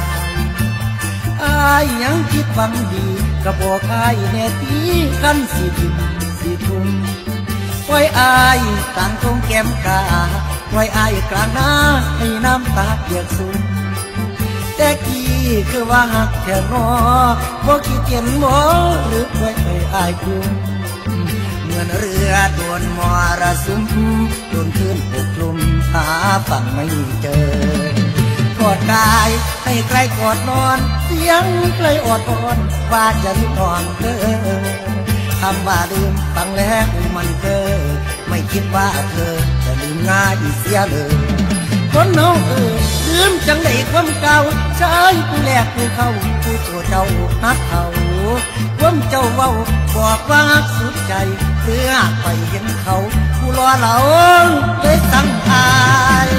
อายยังคิดหวังดีกระบอกอายแน่ตีกันสิทิมสิทุมไว้อายกลางทงแก้มกาไว้อายกลางหน้าให้น้ำตาเปียกสุ่ม แต่กี้คือว่าหักแค่รอบ่คิดเก็นบ่หรือไว้ให้อายคุมเหมือนเรือโดนมอระสุมโดนคลื่นปกคลุมหาฝั่งไม่เจอพอดกายให้ใครกอดนอน เสียงใครอดอ่อนว่าจะรีบนอนเด้อคำว่าลืมฟังแล้วมันเก้อไม่คิดว่าเธอจะลืมง่ายเสียเลย คนน้องเอ๋ยลืมจังไดความเก่าใช้ผู้แลกผู้เข้าผู้ตัวเจ้าฮักเขาความเจ้าเว้าบอกว่าฮักสุดใจเพื่อไปเห็นเขา ผู้รอเราเลยสั่งอาย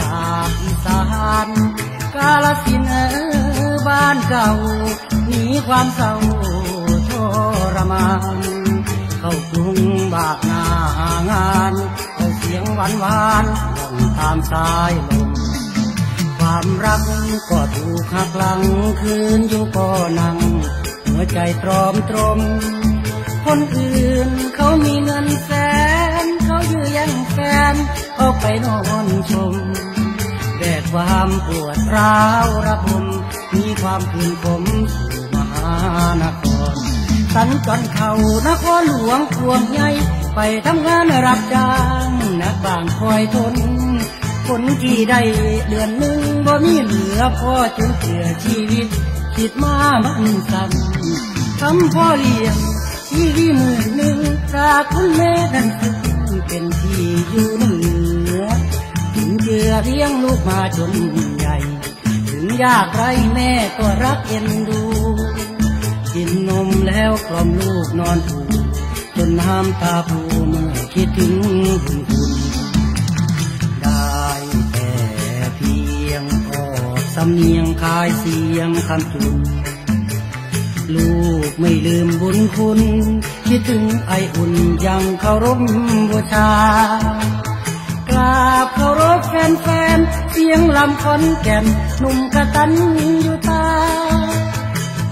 จากอีสานกาลสินเออบ้านเก่าหนีความเศร้าทรมานเข้ากรุงบากนางานเอาเสียงหวานหวานลงตามสายลมความรักก็ถูกหักหลังคืนอยู่ก็นัง หัวใจตรอมตรม คนอื่นเขามีเงินแสน แฟนเขาไปนอนชมแบกความปวดร้าวระบมมีความคืนผมสู่มหานคร สัญจรเขานครหลวงพวงใหญ่ไปทำงานรับจ้างนักบางคอยทนคนที่ได้เดือนหนึ่งบ่มีเหลือพอจนเกลือชีวิต คิดมามันสั่นคำพ่อเลี้ยงชีวิตหมื่นหนึ่งจากคุณแม่นั้นคือ เป็นที่อยู่เหนือถึงเจือเลี้ยงลูกมาจนใหญ่ ถึงยากไรแม่ก็รักเอ็นดู กินนมแล้วกล่อมลูกนอนผูจนน้ำตาพูเมื่อคิดถึงคุณคุณได้แต่เพียงออกสำเนียงคายเสียงคำจุนลูกไม่ลืมบุญคุณ คิดถึงไออุ่นยังเคารพบูชากราบเคารพแฟนๆเสียงลำคอนแก่นหนุ่มกระตันอยู่ตา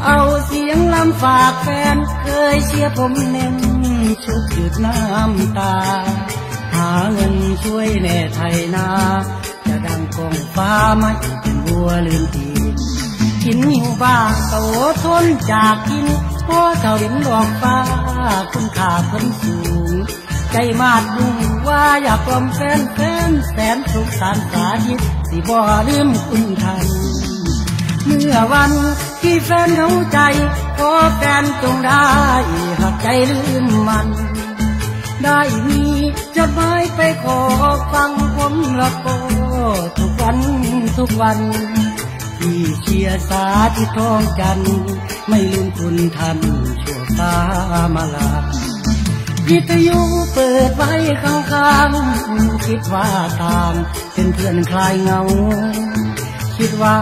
เอาเสียงลำฝากแฟนเคยเชียร์ผมเน้นชุดหยุดน้ำตา หาเงินช่วยแม่ไทยนาจะดังกองฟ้าไม่เป็นบัวลืมทีกินหิวบ้างโตทนจากกิน พราะเจ้าเห็นดอกฟ้า คุณค่าเพิ่นสูง ใจมาดดุงว่าอยากกลมแฟนแฟนแสนสุขสารสาธิตสิบ่ลืมคุณทันเมื่อวันที่แฟนเหงาใจขอแฟนจงได้หักใจลืมมัน ได้มีจดหมายไปขอฟังผมละโกทุกวันทุกวัน ที่เชียร์สาที่ท้องจัน ไม่ลืมคุณท่านชั่วฟ้ามาลาวิทยุเปิดไว้ข้างๆคิดว่าตามเป็นเพื่อนคลายเงา คิดว่า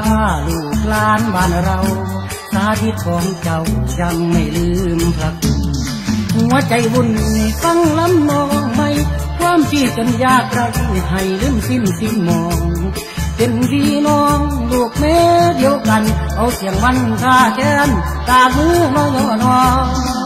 ลูกหลานบ้านเรา สาธิตของเจ้ายังไม่ลืมพระคุณหัวใจวุ่นฟังลำนองไม่ ความที่จนยากไรให้ลืมสิ้นสิ้นมอง เป็นพี่น้องลูกแม่เดียวกัน เอาเสียงวันท่าแค้นตามือน้อยน้อย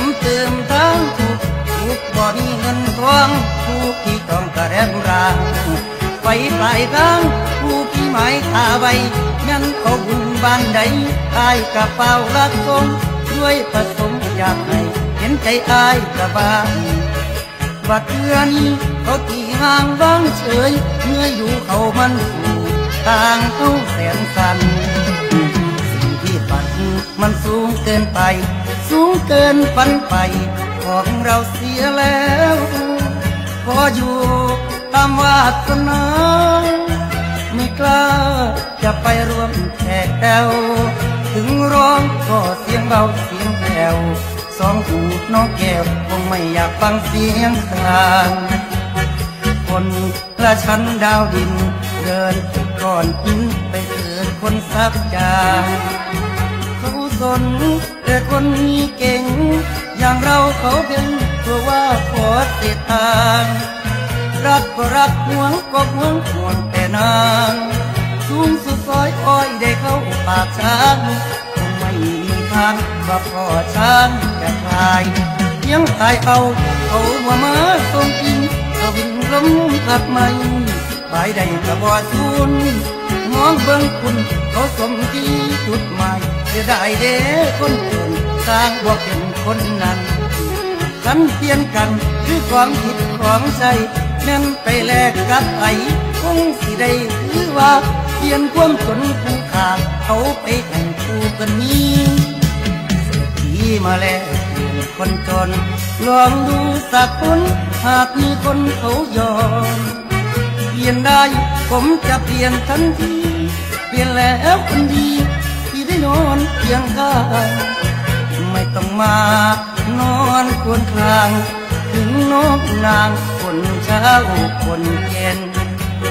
นำเติมทั้งทุกทุกบ่มีเงินทองผู้ที่ต้องกระแรมรางไฟปลายทางผู้ที่หมายตาไว้งั้นเขาบุญบ้านใดอายกระเป๋าลักทรงด้วยประสงค์อยากให้เห็นใจอายกระบาบัดเทือนี้เขาที่ห่างบ้างเฉยเมื่ออยู่เขามันสู่ทางเขาแสนสันสิ่งที่ฝันมันสูงเกินไป สูงเกินฝันไป ของเราเสียแล้วพออยู่ตามวาสนาไม่กล้าจะไปร่วมแขกแถวถึงร้องก็เสียงเบาเสียงแผ่วสองหูน้องแก้วคงไม่อยากฟังเสียงกลางคนละชั้นดาวดิน เดินก่อนหินไปเกิดคนสักจาง สนแต่คนมีเก่ง อย่างเราเขาเป็นตัวว่าขอเสียทางรักก็รักหวงก็หวงห่วงแต่นางสูงสุดซอยอ้อยได้เข้าปากช้างคงไม่มีทางว่าพ่อช้างจะคลายยังตายเอาเขาว่ามาส่งกินเขาวิ่งล้มกลับไม่ไปได้กระบอกทุนมองเบิ่งคุณเขาสมที่จุดหมาย จะได้เด้คนจนสร้างบ่เป็นคนนั้นกันเปลี่ยนกันคือความคิดของใจแม่นไปแลกกับไอ้คงสิได้ถือว่าเปลี่ยนความจนผู้ขาดเขาไปให้ผู้กันนี้เศรษฐีมาแล้วเปลี่ยนคนจนลองดูสักคนหากมีคนเขายอมเปลี่ยนได้ผมจะเปลี่ยนทันทีเปลี่ยนแล้วคนดี ได้นอนเพียงข้างไม่ต้องมานอนควรคลาง ถึงนกนางคนเช้าคนเย็น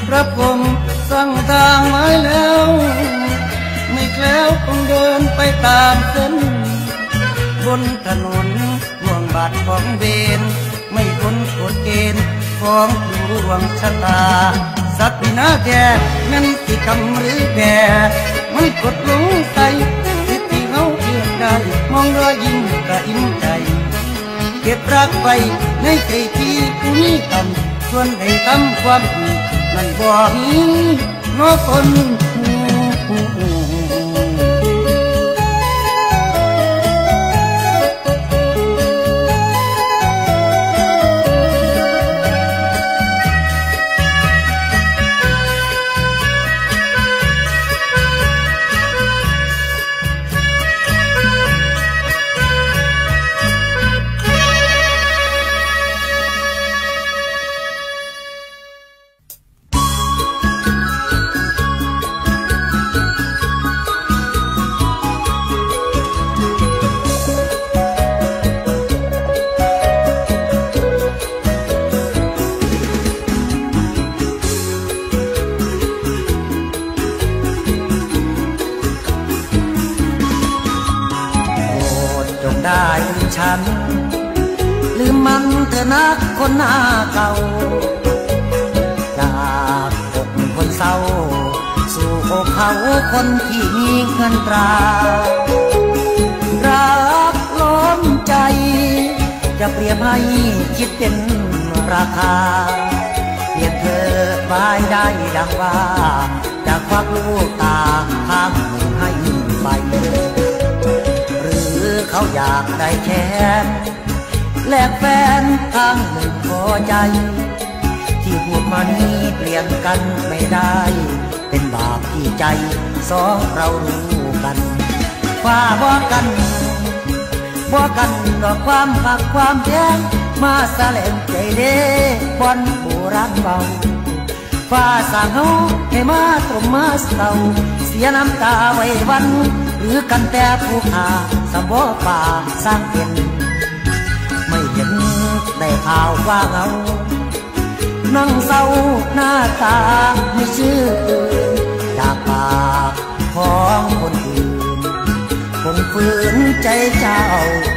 พระพรมสั่งทางไว้แล้ว ไม่แคล้วคงเดินไปตามเส้น บนถนนห่วงบาทของเวรไม่พ้นกฎเกณฑ์ของหลวงชะตา สักวินาแก่นั้นสิคำหรือแก่ มันกดลงใส่สิที่เขาเพียงได้มองรอยยิ้มกระอิ่มใจ เก็บรักไปในใจที่ผู้นี้ทำส่วนให้ทำความดีมันบ่มีน้อคน เงินตรารักล้มใจ จะเปรียบให้คิดเป็นราคาเปลี่ยนเธอไว้ได้ดังว่าจากควักลูกตาข้างหนึ่งให้ไปหรือเขาอยากได้แค่แลกแฟนข้างหนึ่งพอใจ ที่พูดมานี้เปลี่ยนกันไม่ได้ เป็นบาปที่ใจสองเรารู้ กันว่าบอกกันบอกกันดอกความหักความแย้งมาสะแลงใจเด้บอนโบราณเบาฟ้าสั่งเฮาให้มาตรมมาเศร้าเสียน้ำตาไว้วัน หรือกันแต่ผู้ขาสมบป่าสร้างเป็นไม่เห็นได้ข่าวว่าเงานั่งเศร้าหน้าตาไม่ชื่ออื่นจากปาก ของคนอื่นคงฝืนใจเจ้า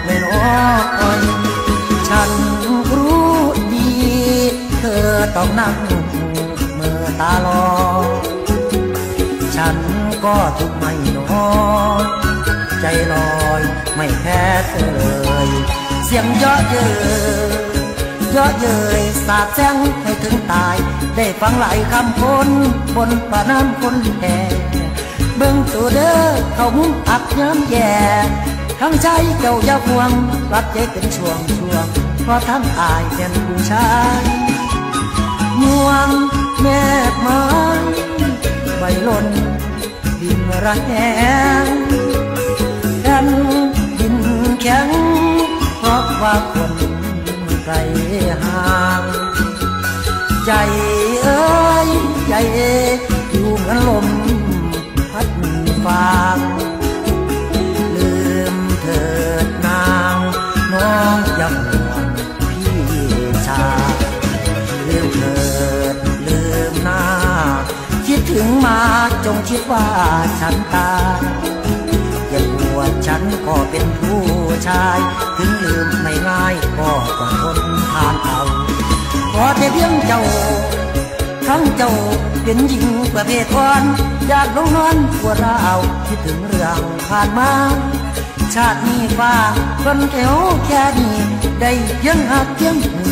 ไม่น้อยฉันรู้ดี เธอต้องนั่งเมื่อตาลอ ฉันก็ทุกไม่นอยใจลอยไม่แพ้เธอเลย เสียงเยาะเย้ยเยาะเย้ยสาดแจ้งให้ถึงตาย ได้ฟังหลายคำคนบนป่าน้ำคนแห่ เบิ่งตัวเด้อเขามุ้งอับย้ำแย่ทั้งใจเจ้าอย่าห่วงรับใจเป็นช่วงช่วงเพราะทั้งอายเป็นผู้ชายม่วงแม่ไม้ใบล่นดินระแหงกันดินแข็งเพราะว่าคนไกลห่างใจเอ้ยใจอยู่เหมือนลม ฟางลืมเถิดนางน้องอย่าห่วงพี่ชายลืมเถิดลืมหน้า คิดถึงมาจงคิดว่าฉันตายอย่าปวดฉันก็เป็นผู้ชาย ถึงลืมไม่ง่ายก็ต้องทนทานเอาขอแต่เพียงเจ้า รั้งเจ้าเป็นหญิงประเภทอ่อนอยากลงนอนปวดร้าวคิดถึงเรื่องผ่านมา ชาตินี้ฟ้าคนแถวแค่นี้ได้ยังหักเพียงหึง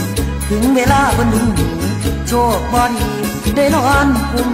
ถึงเวลาบนดึงหนีโชคบอดีได้นอนคุ้ม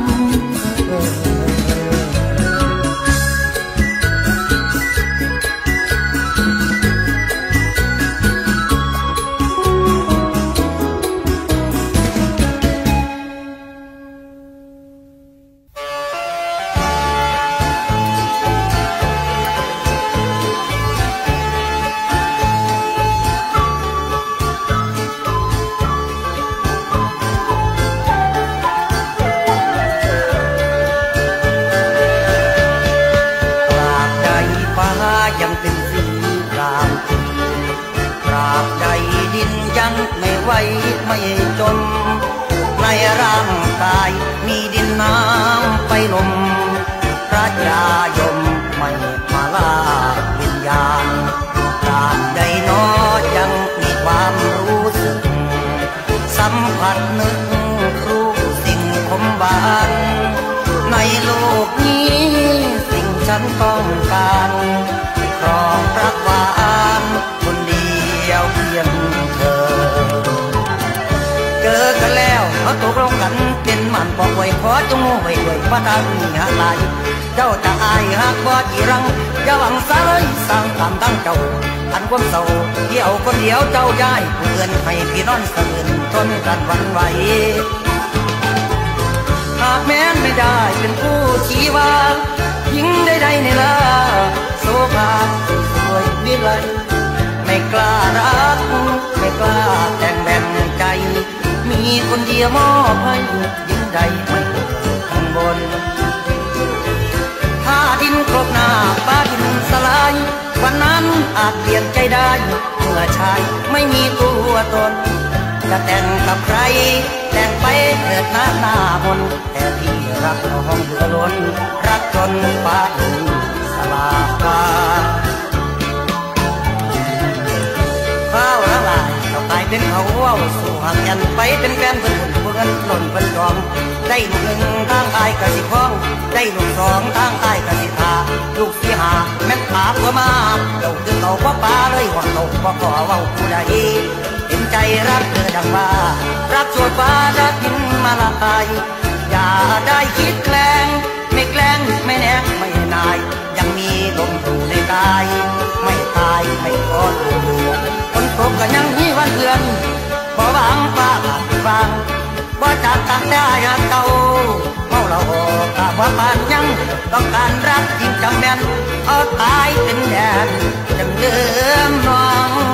ได้ลูกสองทางอายกะสิทาลูกที่หาแม่นขาเพื่อมาเจ้าคือเต่าว่าปลาเลยว่าเต่าว่าขอเว้าผู้ใดเห็นใจรักเธอดังว่า รักชวดฟ้ารักดินมาลายอย่าได้คิดแกล้งไม่แกล้งไม่แนกไม่นาย ยังมีลมอยู่ในกาย ไม่ตายไม่ขอดูคนตกก็ยังมีวันเพื่อนบ่วางฟ้าฟังบ่จากกันได้หักเก่า เราเรากะว่าปานยังต้องการรักจริงจำแม่นเอาตายเป็นแดนจังเดิมน้อง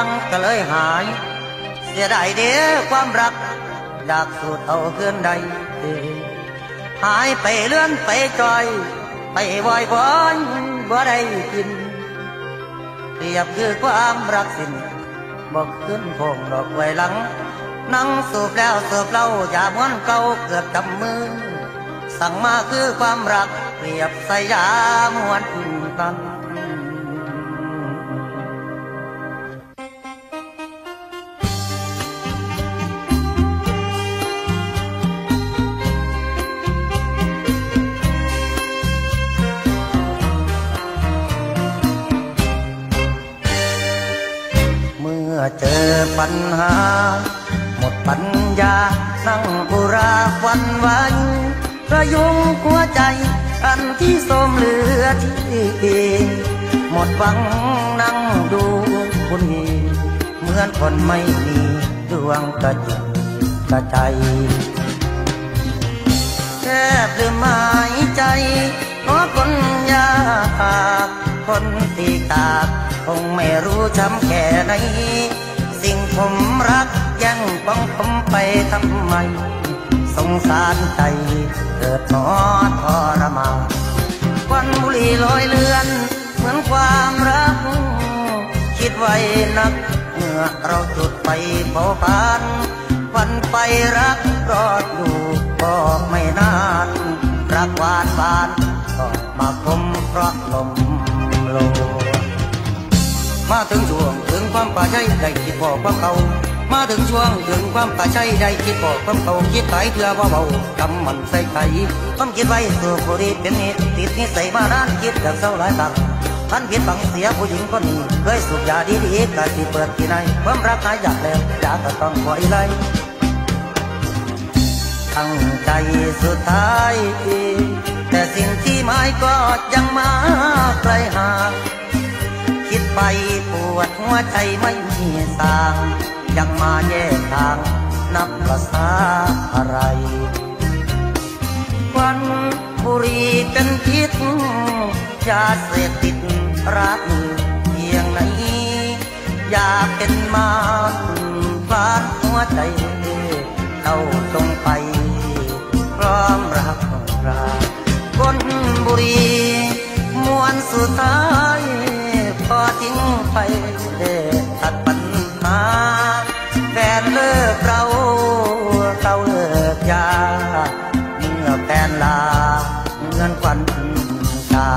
ังก็เลยหาย เสียดายเด้อความรัก อยากสูดเอาเคื่อนใดหายไปเลื่อนไปจอย ไปวอยวอนบ่ได้กินเปรียบคือความรักสิ้นบอกขึ้นพงดอกไว้หลัง นั่งสูบแล้วสูบเล้าอย่าม้วนเก่าเกือบจำมือ สั่งมาคือความรักเปรียบใส่ยามวนกัน ปัญหา หมดปัญญา นั่งบุราวันวันประยุงหัวใจ อันที่โสมเหลือที่หมดหวังนั่งดูคุณมีเหมือนคนไม่มีดวงกระจิตกระใจแทบลืมหายใจเพราะคนยากคนตีตากคงไม่รู้ช้ำแค่ไหน ผมรักยังป้องผมไปทำไม สงสารใจเกิดหนอทรมานควันบุหรี่ลอยเลือน เหมือนความรัก คิดไว้นัก เมื่อเราจุดไปเผาพานวันไปรักรอดอยู่ก็ไม่นาน รักหวานบานก็มาคมเพราะลมโลมาถึงช่ว ความป่าใจได้คิดบอกความเขามาถึงช่วงถึงความป่าใจได้คิดบอกความเขาคิดไปเถื่อว่าเบากำมันใส่ไข่ความคิดไว้สู่บุรีเป็นนิดติดนิสัยมานานคิดจากเศร้าหลายตักท่านผิดบังเสียผู้หญิงคนนี้เคยสูบยาดีๆกะสิเปิดที่ไหนความรักหายอยากแล้วอยากก็ต้องปล่อยไหลตั้งใจสุดท้าย แต่สิ่งที่หมายก็ยังมาไกลห่าง คิดไปปวดหัวใจไม่มีสางยังมาแยกทางนับภาษาอะไรควันบุรีเป็นพิษยาเสพติดรักเพียงไหนอยากเป็นมารฟาดหัวใจเจ้าจงไป พร้อมรักราคนบุรีมวนสุดท้าย ทิ้งไปตัดปัญหาแฟนเลิกเราเขาเลิกยาเมื่อแฟนลาเงินควันชา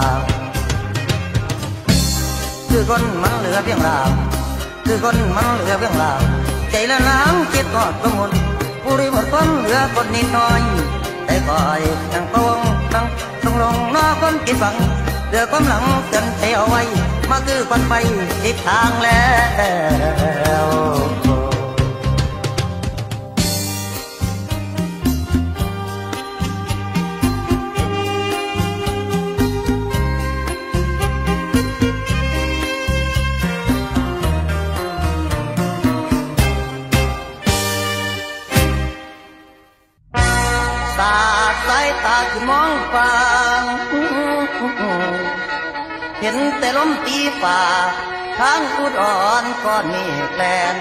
คือคนมันเหลือเพียงราวคือคนมันเหลือเพียงราวใจละล้างคิดกอดกังวลผู้ริหมดคนเหลือคนนิดหน่อยแต่ก่อยยังตรงนั่งตรงลงนอกคนกินฝัง เดือความหลังเตือนเทเอาไว้ มาคือควันไปทิศทางแล้ว นแต่ลมตีฝ่าทางอุดอ่อนก้อนนี่แกลน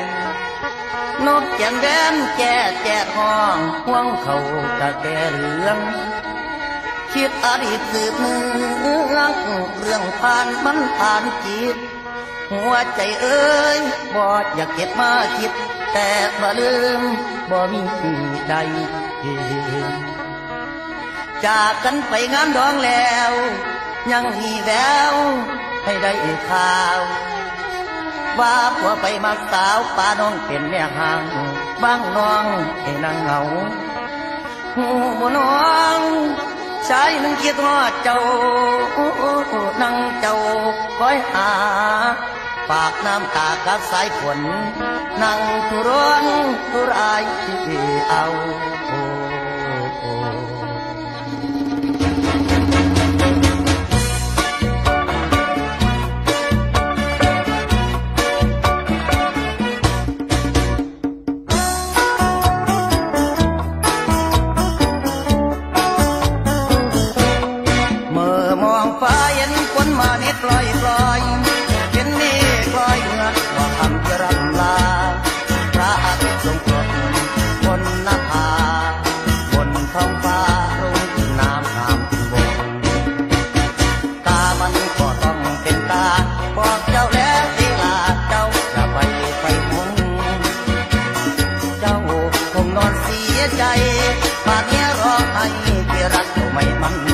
นกแก่นแดนแก่แก่ห้องห่วงเขากะแกเหลืองคิดอดีตสืบเมืองเรื่องผ่านมันผ่านจิต หัวใจเอ้ยบอดอยากเก็บมาคิด แต่บ่ลืมบ่มีใดจากกันไปงานดองแล้ว ยังมีแววให้ได้ข่าว ว่าผัวไปมักสาวป้าน้องเป็นแม่ห่างบางน้องให้นางเหงาหูบ่น้องชายนึ่งคิดฮอดเจ้านั่งเจ้าคอยหา ปากน้ำตากับสายฝนนั่งทุรนทุรายที่เอา บอกเจ้าแล้วสิลาเจ้าจะไปไปมงเจ้าคงนอนเสียใจบาดเนี้ยร้องไห้ที่รักไม่มั่น